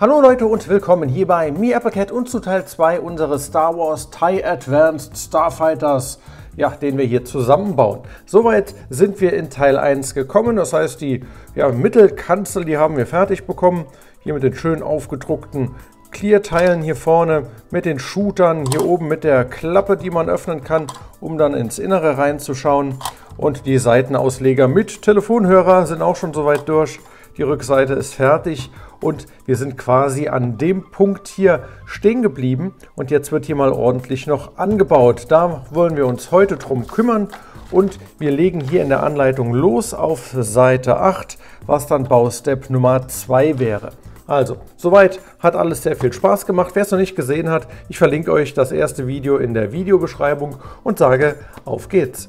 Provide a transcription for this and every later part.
Hallo Leute und willkommen hier bei Me Applecat und zu Teil 2 unseres Star Wars TIE Advanced Starfighters, ja, den wir hier zusammenbauen. Soweit sind wir in Teil 1 gekommen, das heißt die ja, Mittelkanzel, die haben wir fertig bekommen. Hier mit den schön aufgedruckten Clear-Teilen hier vorne, mit den Shootern, hier oben mit der Klappe, die man öffnen kann, um dann ins Innere reinzuschauen. Und die Seitenausleger mit Telefonhörer sind auch schon soweit durch. Die Rückseite ist fertig und wir sind quasi an dem Punkt hier stehen geblieben und jetzt wird hier mal ordentlich noch angebaut. Da wollen wir uns heute drum kümmern und wir legen hier in der Anleitung los auf Seite 8, was dann Baustep Nummer 2 wäre. Also, soweit hat alles sehr viel Spaß gemacht. Wer es noch nicht gesehen hat, ich verlinke euch das erste Video in der Videobeschreibung und sage, auf geht's!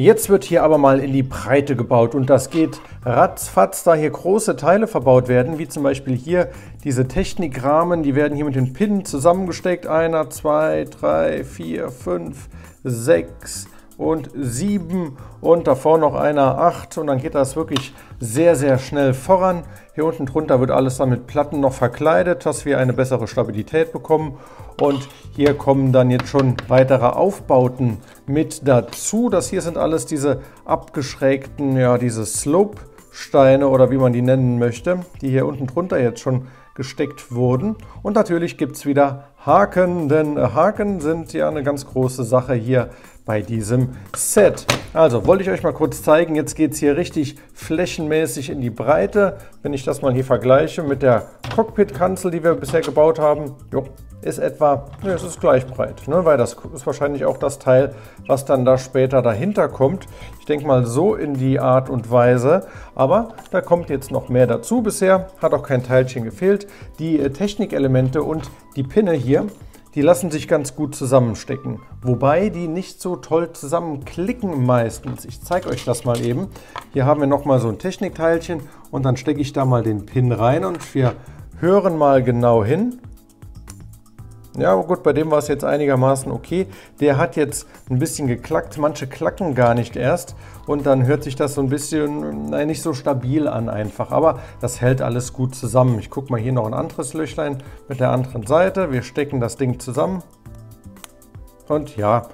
Jetzt wird hier aber mal in die Breite gebaut und das geht ratzfatz, da hier große Teile verbaut werden, wie zum Beispiel hier diese Technikrahmen, die werden hier mit den Pinnen zusammengesteckt. Einer, zwei, drei, vier, fünf, sechs und sieben und davor noch einer acht und dann geht das wirklich sehr, sehr schnell voran. Hier unten drunter wird alles dann mit Platten noch verkleidet, dass wir eine bessere Stabilität bekommen und hier kommen dann jetzt schon weitere Aufbauten mit dazu. Das hier sind alles diese abgeschrägten, ja, diese Slope-Steine oder wie man die nennen möchte, die hier unten drunter jetzt schon gesteckt wurden. Und natürlich gibt es wieder Haken, denn Haken sind ja eine ganz große Sache hier bei diesem Set. Also wollte ich euch mal kurz zeigen, jetzt geht es hier richtig flächenmäßig in die Breite. Wenn ich das mal hier vergleiche mit der Cockpit-Kanzel, die wir bisher gebaut haben, jo, ist etwa, ne, es ist gleich breit, ne, weil das ist wahrscheinlich auch das Teil, was dann da später dahinter kommt. Ich denke mal so in die Art und Weise, aber da kommt jetzt noch mehr dazu. Bisher hat auch kein Teilchen gefehlt. Die äh, Technikelemente und die Pinne hier, die lassen sich ganz gut zusammenstecken, wobei die nicht so toll zusammenklicken meistens. Ich zeige euch das mal eben. Hier haben wir nochmal so ein Technikteilchen und dann stecke ich da mal den Pin rein und wir hören mal genau hin. Ja, gut, bei dem war es jetzt einigermaßen okay. Der hat jetzt ein bisschen geklackt. Manche klacken gar nicht erst. Und dann hört sich das so ein bisschen nein, nicht so stabil an einfach. Aber das hält alles gut zusammen. Ich gucke mal hier noch ein anderes Löchlein mit der anderen Seite. Wir stecken das Ding zusammen. Und ja,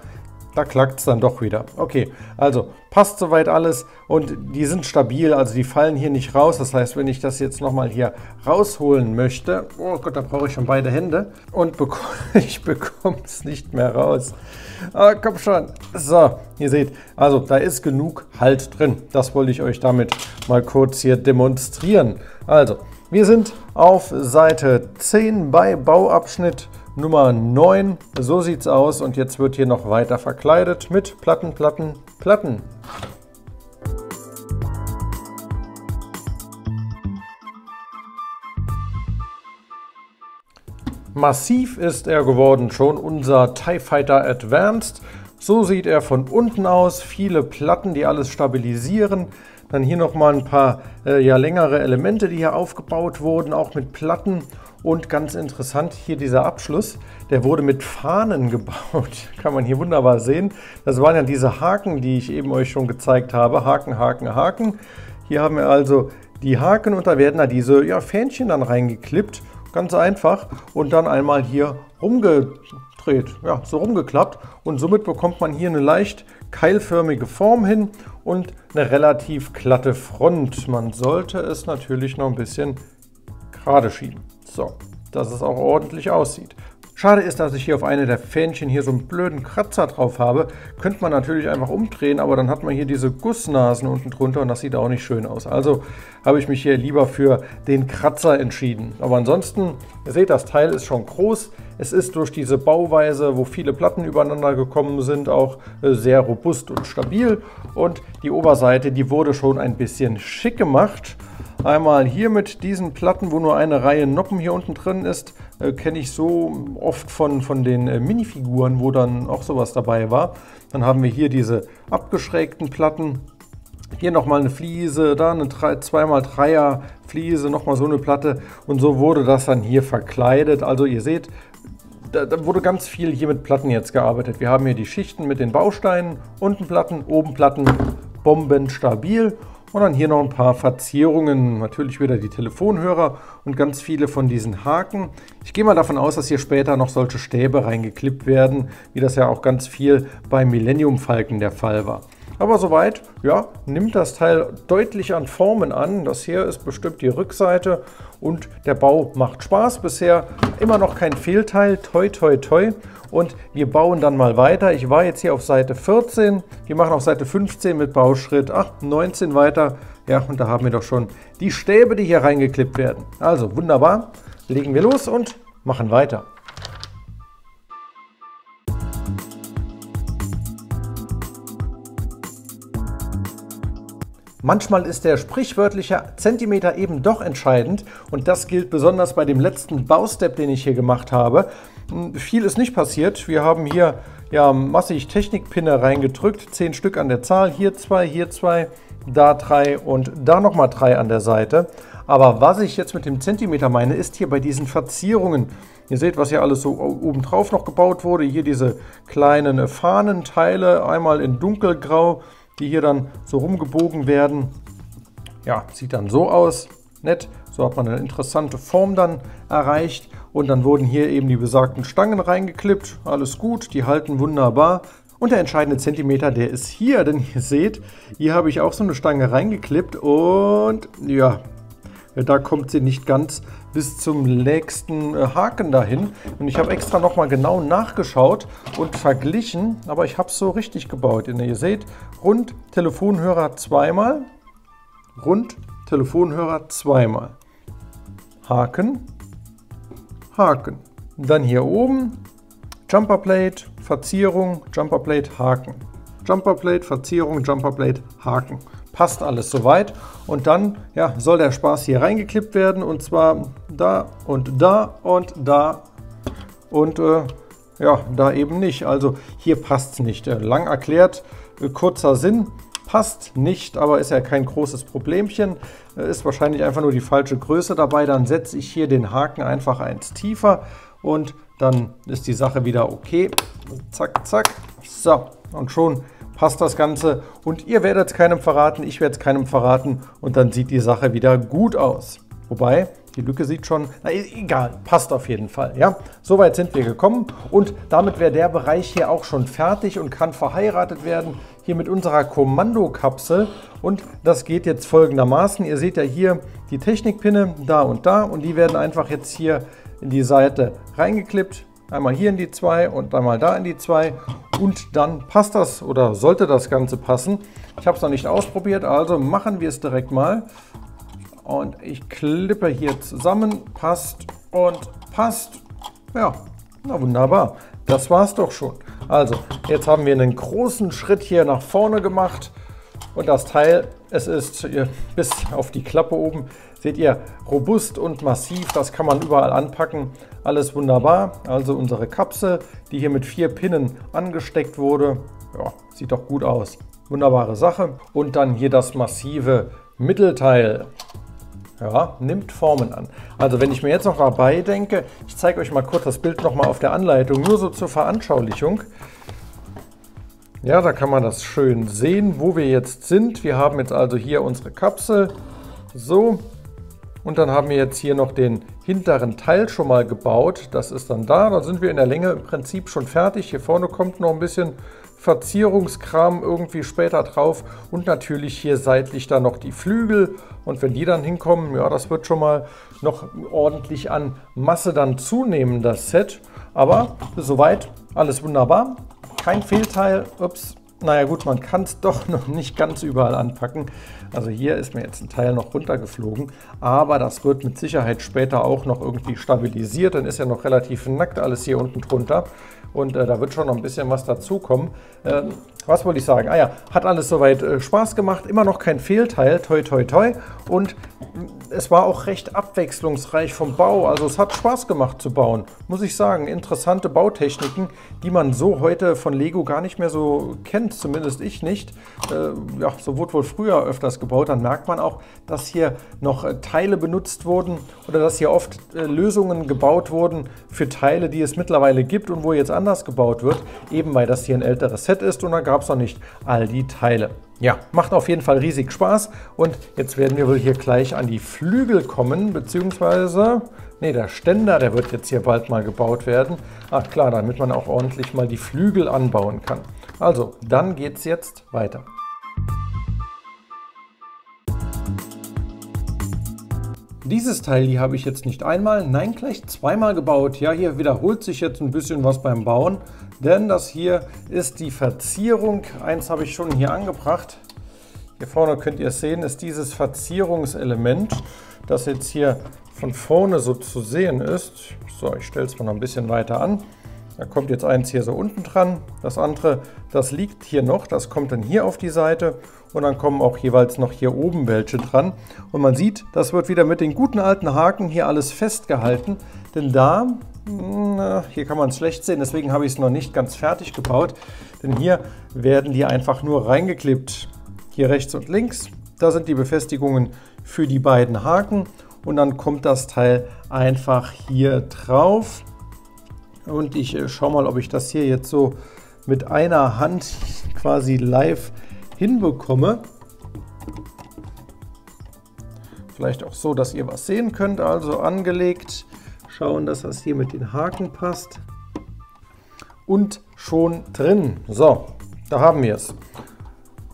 da klackt es dann doch wieder. Okay, also passt soweit alles und die sind stabil, also die fallen hier nicht raus. Das heißt, wenn ich das jetzt nochmal hier rausholen möchte, oh Gott, da brauche ich schon beide Hände und bek ich bekomme es nicht mehr raus. Ah, komm schon. So, ihr seht, also da ist genug Halt drin. Das wollte ich euch damit mal kurz hier demonstrieren. Also, wir sind auf Seite 10 bei Bauabschnitt Nummer 9. So sieht es aus und jetzt wird hier noch weiter verkleidet mit Platten, Platten, Platten. Massiv ist er geworden schon, unser TIE Fighter Advanced. So sieht er von unten aus, viele Platten, die alles stabilisieren. Dann hier nochmal ein paar äh, ja, längere Elemente, die hier aufgebaut wurden, auch mit Platten. Und ganz interessant, hier dieser Abschluss, der wurde mit Fahnen gebaut. Kann man hier wunderbar sehen. Das waren ja diese Haken, die ich eben euch schon gezeigt habe. Haken, Haken, Haken. Hier haben wir also die Haken und da werden da diese ja, Fähnchen dann reingeklippt. Ganz einfach. Und dann einmal hier rumgedreht, ja, so rumgeklappt. Und somit bekommt man hier eine leicht keilförmige Form hin und eine relativ glatte Front. Man sollte es natürlich noch ein bisschen gerade schieben. So, dass es auch ordentlich aussieht. Schade ist, dass ich hier auf eine der Fähnchen hier so einen blöden Kratzer drauf habe. Könnte man natürlich einfach umdrehen, aber dann hat man hier diese Gussnasen unten drunter und das sieht auch nicht schön aus. Also habe ich mich hier lieber für den Kratzer entschieden. Aber ansonsten, ihr seht, das Teil ist schon groß. Es ist durch diese Bauweise, wo viele Platten übereinander gekommen sind, auch äh, sehr robust und stabil. Und die Oberseite, die wurde schon ein bisschen schick gemacht. Einmal hier mit diesen Platten, wo nur eine Reihe Noppen hier unten drin ist, äh, kenne ich so oft von, von den äh, Minifiguren, wo dann auch sowas dabei war. Dann haben wir hier diese abgeschrägten Platten. Hier nochmal eine Fliese, da eine 2x3er Fliese, nochmal so eine Platte. Und so wurde das dann hier verkleidet. Also ihr seht, da, da, wurde ganz viel hier mit Platten jetzt gearbeitet. Wir haben hier die Schichten mit den Bausteinen, unten Platten, oben Platten, bombenstabil. Und dann hier noch ein paar Verzierungen, natürlich wieder die Telefonhörer und ganz viele von diesen Haken. Ich gehe mal davon aus, dass hier später noch solche Stäbe reingeklippt werden, wie das ja auch ganz viel beim Millennium Falken der Fall war. Aber soweit, ja, nimmt das Teil deutlich an Formen an. Das hier ist bestimmt die Rückseite und der Bau macht Spaß. Bisher immer noch kein Fehlteil, toi toi toi. Und wir bauen dann mal weiter. Ich war jetzt hier auf Seite 14. Wir machen auf Seite 15 mit Bauschritt ach, 19 weiter. Ja, und da haben wir doch schon die Stäbe, die hier reingeklippt werden. Also wunderbar. Legen wir los und machen weiter. Manchmal ist der sprichwörtliche Zentimeter eben doch entscheidend und das gilt besonders bei dem letzten Baustep, den ich hier gemacht habe. Viel ist nicht passiert. Wir haben hier ja massig Technikpinne reingedrückt, zehn Stück an der Zahl, hier zwei, hier zwei, da drei und da nochmal drei an der Seite. Aber was ich jetzt mit dem Zentimeter meine, ist hier bei diesen Verzierungen. Ihr seht, was hier alles so oben drauf noch gebaut wurde. Hier diese kleinen Fahnenteile, einmal in dunkelgrau, die hier dann so rumgebogen werden. Ja, sieht dann so aus, nett. So hat man eine interessante Form dann erreicht. Und dann wurden hier eben die besagten Stangen reingeklippt. Alles gut, die halten wunderbar. Und der entscheidende Zentimeter, der ist hier, denn ihr seht, hier habe ich auch so eine Stange reingeklippt und ja, da kommt sie nicht ganz bis zum nächsten äh, Haken dahin. Und ich habe extra nochmal genau nachgeschaut und verglichen, aber ich habe es so richtig gebaut. Und ihr seht, rund Telefonhörer zweimal, rund Telefonhörer zweimal. Haken, Haken. Dann hier oben Jumperplate, Verzierung, Jumperplate, Haken. Jumperplate, Verzierung, Jumperplate, Haken passt alles soweit. Und dann ja, soll der Spaß hier reingeklippt werden und zwar da und da und da und äh, ja, da eben nicht. Also hier passt es nicht. Äh, lang erklärt, äh, kurzer Sinn, passt nicht, aber ist ja kein großes Problemchen. Äh, ist wahrscheinlich einfach nur die falsche Größe dabei. Dann setze ich hier den Haken einfach eins tiefer und dann ist die Sache wieder okay. Zack, zack. So, und schon passt das Ganze und ihr werdet es keinem verraten, ich werde es keinem verraten und dann sieht die Sache wieder gut aus. Wobei, die Lücke sieht schon, na egal, passt auf jeden Fall. Ja, Soweit sind wir gekommen und damit wäre der Bereich hier auch schon fertig und kann verheiratet werden hier mit unserer Kommandokapsel und das geht jetzt folgendermaßen. Ihr seht ja hier die Technikpinne da und da und die werden einfach jetzt hier in die Seite reingeklippt. Einmal hier in die 2 und einmal da in die 2 und dann passt das oder sollte das Ganze passen. Ich habe es noch nicht ausprobiert, also machen wir es direkt mal. Und ich klippe hier zusammen, passt und passt. Ja, na wunderbar. Das war es doch schon. Also, jetzt haben wir einen großen Schritt hier nach vorne gemacht. Und das Teil, es ist bis auf die Klappe oben, seht ihr, robust und massiv. Das kann man überall anpacken. Alles wunderbar. Also unsere Kapsel, die hier mit vier Pinnen angesteckt wurde. Ja, sieht doch gut aus. Wunderbare Sache. Und dann hier das massive Mittelteil. Ja, nimmt Formen an. Also wenn ich mir jetzt noch dabei denke, ich zeige euch mal kurz das Bild nochmal auf der Anleitung, nur so zur Veranschaulichung. Ja, da kann man das schön sehen, wo wir jetzt sind. Wir haben jetzt also hier unsere Kapsel. So, und dann haben wir jetzt hier noch den hinteren Teil schon mal gebaut. Das ist dann da. Da sind wir in der Länge im Prinzip schon fertig. Hier vorne kommt noch ein bisschen Verzierungskram irgendwie später drauf. Und natürlich hier seitlich dann noch die Flügel. Und wenn die dann hinkommen, ja, das wird schon mal noch ordentlich an Masse dann zunehmen, das Set. Aber soweit alles wunderbar kein Fehlteil. Ups, naja gut, man kann es doch noch nicht ganz überall anpacken. Also hier ist mir jetzt ein Teil noch runtergeflogen, aber das wird mit Sicherheit später auch noch irgendwie stabilisiert. Dann ist ja noch relativ nackt alles hier unten drunter und äh, da wird schon noch ein bisschen was dazukommen. Ähm, was wollte ich sagen? Ah ja, hat alles soweit äh, Spaß gemacht, immer noch kein Fehlteil, toi toi toi. Und es war auch recht abwechslungsreich vom Bau. Also es hat Spaß gemacht zu bauen, muss ich sagen. Interessante Bautechniken, die man so heute von Lego gar nicht mehr so kennt, zumindest ich nicht. Äh, ja, so wurde wohl früher öfters gebaut. Dann merkt man auch, dass hier noch äh, Teile benutzt wurden oder dass hier oft äh, Lösungen gebaut wurden für Teile, die es mittlerweile gibt und wo jetzt anders gebaut wird. Eben weil das hier ein älteres Set ist und da gab es noch nicht all die Teile. Ja, macht auf jeden Fall riesig Spaß und jetzt werden wir wohl hier gleich an die Flügel kommen, beziehungsweise, ne, der Ständer, der wird jetzt hier bald mal gebaut werden. Ach klar, damit man auch ordentlich mal die Flügel anbauen kann. Also, dann geht es jetzt weiter. Dieses Teil hier habe ich jetzt nicht einmal, nein gleich zweimal gebaut. Ja, hier wiederholt sich jetzt ein bisschen was beim Bauen, denn das hier ist die Verzierung. Eins habe ich schon hier angebracht. Hier vorne könnt ihr es sehen, ist dieses Verzierungselement, das jetzt hier von vorne so zu sehen ist. So, ich stelle es mal noch ein bisschen weiter an. Da kommt jetzt eins hier so unten dran. Das andere, das liegt hier noch. Das kommt dann hier auf die Seite. Und dann kommen auch jeweils noch hier oben welche dran. Und man sieht, das wird wieder mit den guten alten Haken hier alles festgehalten. Denn da, hier kann man es schlecht sehen, deswegen habe ich es noch nicht ganz fertig gebaut. Denn hier werden die einfach nur reingeklebt. Hier rechts und links, da sind die Befestigungen für die beiden Haken. Und dann kommt das Teil einfach hier drauf. Und ich äh, schaue mal, ob ich das hier jetzt so mit einer Hand quasi live hinbekomme. Vielleicht auch so, dass ihr was sehen könnt. Also angelegt, schauen, dass das hier mit den Haken passt. Und schon drin. So, da haben wir es.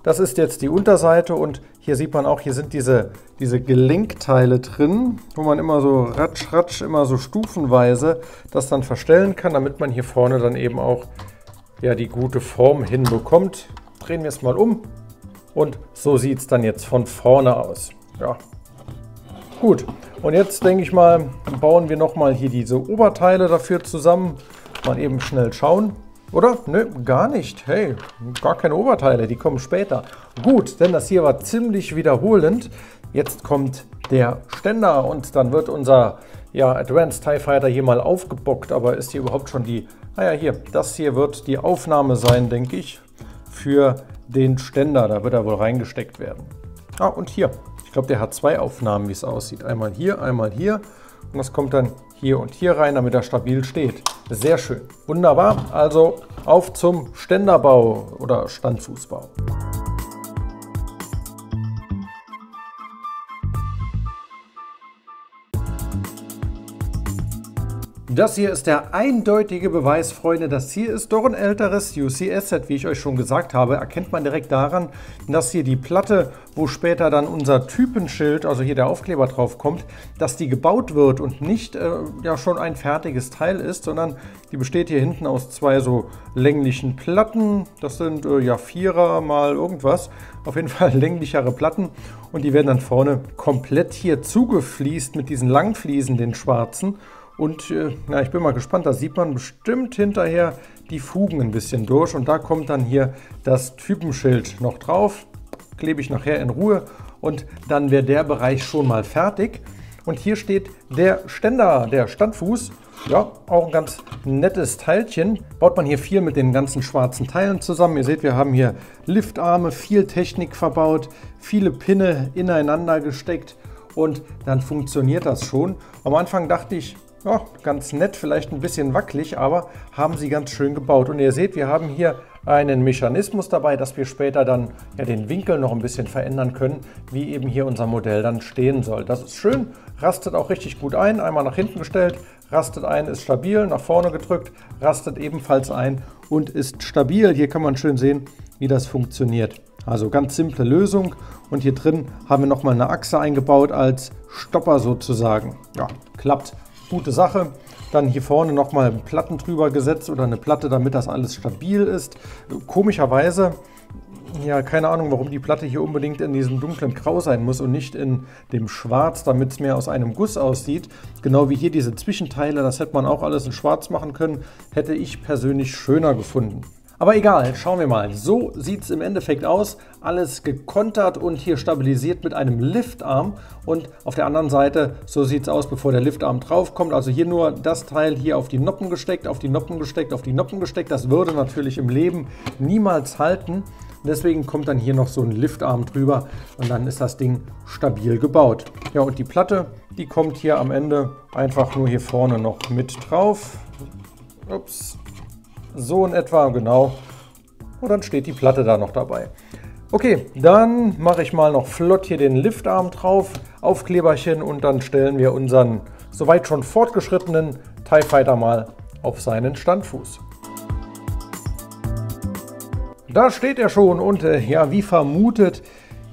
Das ist jetzt die Unterseite und hier sieht man auch, hier sind diese, diese Gelenkteile drin, wo man immer so ratsch, ratsch, immer so stufenweise das dann verstellen kann, damit man hier vorne dann eben auch ja, die gute Form hinbekommt. Drehen wir es mal um und so sieht es dann jetzt von vorne aus. Ja. Gut, und jetzt denke ich mal, bauen wir nochmal hier diese Oberteile dafür zusammen. Mal eben schnell schauen. Oder? Nö, gar nicht. Hey, gar keine Oberteile, die kommen später. Gut, denn das hier war ziemlich wiederholend. Jetzt kommt der Ständer und dann wird unser ja, Advanced TIE Fighter hier mal aufgebockt. Aber ist hier überhaupt schon die... Naja, ah hier, das hier wird die Aufnahme sein, denke ich, für den Ständer. Da wird er wohl reingesteckt werden. Ah, und hier. Ich glaube, der hat zwei Aufnahmen, wie es aussieht. Einmal hier, einmal hier. Und das kommt dann hier und hier rein, damit er stabil steht. Sehr schön. Wunderbar. Also auf zum Ständerbau oder Standfußbau. Das hier ist der eindeutige Beweis, Freunde. Das hier ist doch ein älteres UCS-Set, wie ich euch schon gesagt habe. Erkennt man direkt daran, dass hier die Platte, wo später dann unser Typenschild, also hier der Aufkleber drauf kommt, dass die gebaut wird und nicht äh, ja schon ein fertiges Teil ist, sondern die besteht hier hinten aus zwei so länglichen Platten. Das sind äh, ja Vierer mal irgendwas. Auf jeden Fall länglichere Platten. Und die werden dann vorne komplett hier zugefliest mit diesen Langfliesen, den schwarzen. Und äh, na, ich bin mal gespannt, da sieht man bestimmt hinterher die Fugen ein bisschen durch. Und da kommt dann hier das Typenschild noch drauf. Klebe ich nachher in Ruhe und dann wäre der Bereich schon mal fertig. Und hier steht der Ständer, der Standfuß. Ja, auch ein ganz nettes Teilchen. Baut man hier viel mit den ganzen schwarzen Teilen zusammen. Ihr seht, wir haben hier Liftarme, viel Technik verbaut, viele Pinne ineinander gesteckt und dann funktioniert das schon. Am Anfang dachte ich, ja, ganz nett, vielleicht ein bisschen wackelig, aber haben sie ganz schön gebaut. Und ihr seht, wir haben hier einen Mechanismus dabei, dass wir später dann ja, den Winkel noch ein bisschen verändern können, wie eben hier unser Modell dann stehen soll. Das ist schön, rastet auch richtig gut ein, einmal nach hinten gestellt, rastet ein, ist stabil, nach vorne gedrückt, rastet ebenfalls ein und ist stabil. Hier kann man schön sehen, wie das funktioniert. Also ganz simple Lösung und hier drin haben wir nochmal eine Achse eingebaut als Stopper sozusagen. Ja, klappt gute Sache. Dann hier vorne nochmal Platten drüber gesetzt oder eine Platte, damit das alles stabil ist. Komischerweise, ja, keine Ahnung, warum die Platte hier unbedingt in diesem dunklen Grau sein muss und nicht in dem Schwarz, damit es mehr aus einem Guss aussieht. Genau wie hier diese Zwischenteile, das hätte man auch alles in Schwarz machen können, hätte ich persönlich schöner gefunden. Aber egal, schauen wir mal. So sieht es im Endeffekt aus. Alles gekontert und hier stabilisiert mit einem Liftarm. Und auf der anderen Seite, so sieht es aus, bevor der Liftarm draufkommt. Also hier nur das Teil hier auf die Noppen gesteckt, auf die Noppen gesteckt, auf die Noppen gesteckt. Das würde natürlich im Leben niemals halten. Deswegen kommt dann hier noch so ein Liftarm drüber und dann ist das Ding stabil gebaut. Ja, und die Platte, die kommt hier am Ende einfach nur hier vorne noch mit drauf. Ups, so in etwa, genau. Und dann steht die Platte da noch dabei. Okay, dann mache ich mal noch flott hier den Liftarm drauf, Aufkleberchen und dann stellen wir unseren soweit schon fortgeschrittenen TIE Fighter mal auf seinen Standfuß. Da steht er schon und äh, ja, wie vermutet,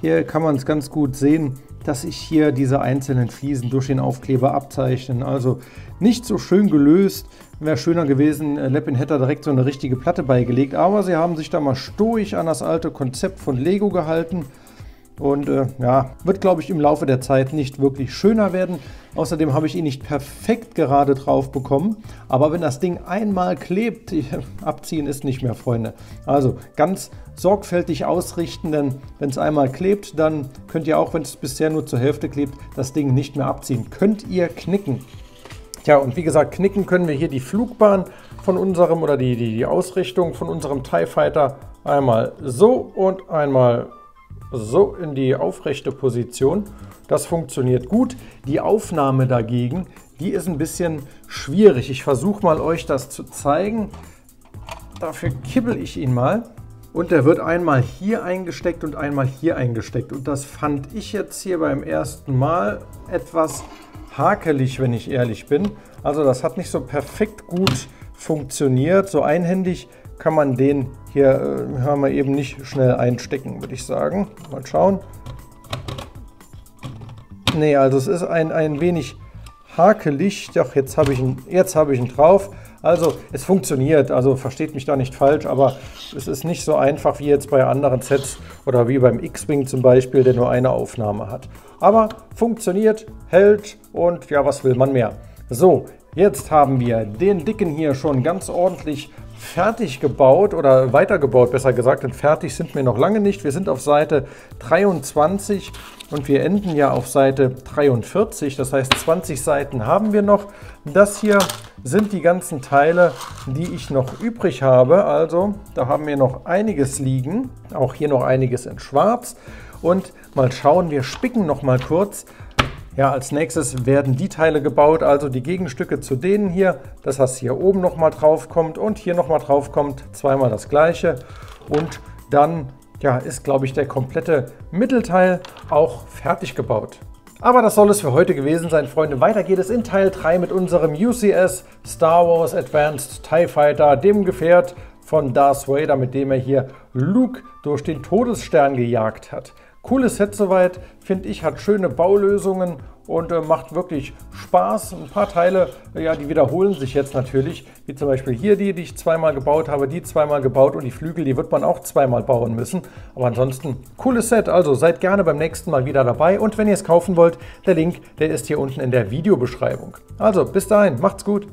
hier kann man es ganz gut sehen, dass sich hier diese einzelnen Fliesen durch den Aufkleber abzeichnen. Also nicht so schön gelöst. Wäre schöner gewesen, äh, Leppin hätte direkt so eine richtige Platte beigelegt. Aber sie haben sich da mal stoisch an das alte Konzept von Lego gehalten. Und äh, ja, wird glaube ich im Laufe der Zeit nicht wirklich schöner werden. Außerdem habe ich ihn nicht perfekt gerade drauf bekommen. Aber wenn das Ding einmal klebt, abziehen ist nicht mehr, Freunde. Also ganz sorgfältig ausrichten, denn wenn es einmal klebt, dann könnt ihr auch, wenn es bisher nur zur Hälfte klebt, das Ding nicht mehr abziehen. Könnt ihr knicken. Tja, und wie gesagt, knicken können wir hier die Flugbahn von unserem oder die, die, die Ausrichtung von unserem TIE Fighter einmal so und einmal so in die aufrechte Position. Das funktioniert gut. Die Aufnahme dagegen, die ist ein bisschen schwierig. Ich versuche mal euch das zu zeigen. Dafür kibbel ich ihn mal. Und der wird einmal hier eingesteckt und einmal hier eingesteckt. Und das fand ich jetzt hier beim ersten Mal etwas hakelig, wenn ich ehrlich bin. Also das hat nicht so perfekt gut funktioniert. So einhändig kann man den hier äh, hören wir eben nicht schnell einstecken, würde ich sagen. Mal schauen. Ne, also es ist ein, ein wenig hakelig. Doch, jetzt habe ich, hab ich ihn drauf. Also es funktioniert, also versteht mich da nicht falsch, aber es ist nicht so einfach wie jetzt bei anderen Sets oder wie beim X-Wing zum Beispiel, der nur eine Aufnahme hat. Aber funktioniert, hält und ja, was will man mehr. So, jetzt haben wir den dicken hier schon ganz ordentlich fertig gebaut oder weitergebaut, besser gesagt, denn fertig sind wir noch lange nicht. Wir sind auf Seite 23 und wir enden ja auf Seite 43, das heißt 20 Seiten haben wir noch. Das hier sind die ganzen Teile, die ich noch übrig habe. Also da haben wir noch einiges liegen, auch hier noch einiges in schwarz. Und mal schauen, wir spicken noch mal kurz, ja, als nächstes werden die Teile gebaut, also die Gegenstücke zu denen hier, dass das hier oben nochmal drauf kommt und hier nochmal drauf kommt, zweimal das gleiche. Und dann ja, ist, glaube ich, der komplette Mittelteil auch fertig gebaut. Aber das soll es für heute gewesen sein, Freunde. Weiter geht es in Teil 3 mit unserem UCS Star Wars Advanced TIE Fighter, dem Gefährt von Darth Vader, mit dem er hier Luke durch den Todesstern gejagt hat. Cooles Set soweit, finde ich, hat schöne Baulösungen und äh, macht wirklich Spaß. Ein paar Teile, äh, ja, die wiederholen sich jetzt natürlich, wie zum Beispiel hier die, die ich zweimal gebaut habe, die zweimal gebaut und die Flügel, die wird man auch zweimal bauen müssen. Aber ansonsten cooles Set, also seid gerne beim nächsten Mal wieder dabei und wenn ihr es kaufen wollt, der Link, der ist hier unten in der Videobeschreibung. Also bis dahin, macht's gut!